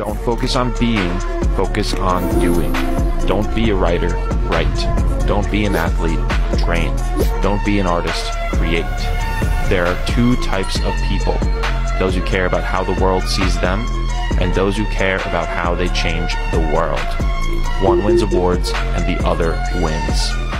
Don't focus on being, focus on doing. Don't be a writer, write. Don't be an athlete, train. Don't be an artist, create. There are two types of people those who care about how the world sees them, and those who care about how they change the world. One wins awards, and the other wins.